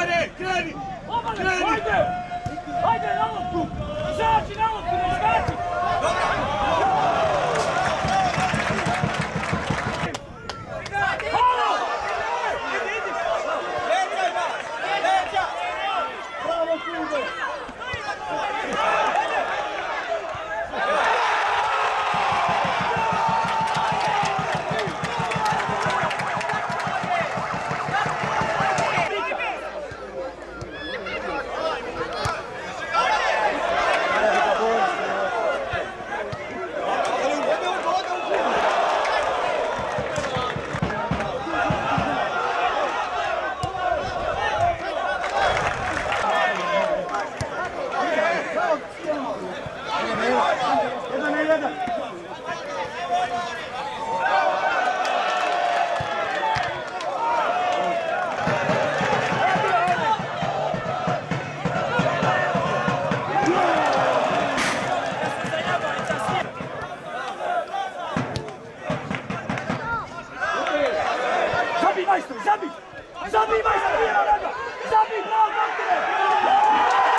Mare, kreni! Kreni! Hajde! Hajde, na lopku! Izaći na lopku, izaći! Dobro! Zabij! Zabij majstra Milorada! Zabij! Brawo!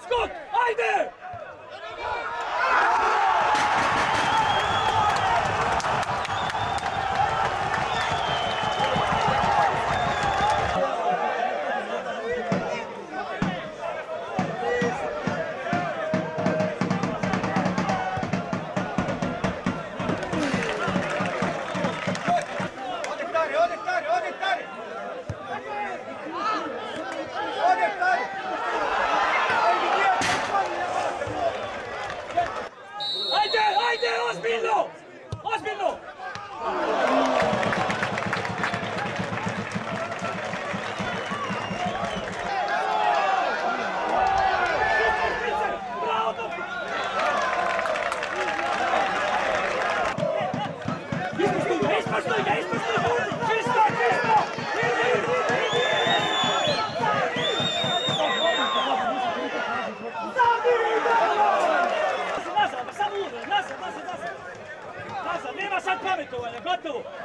Skott, Heide! あ。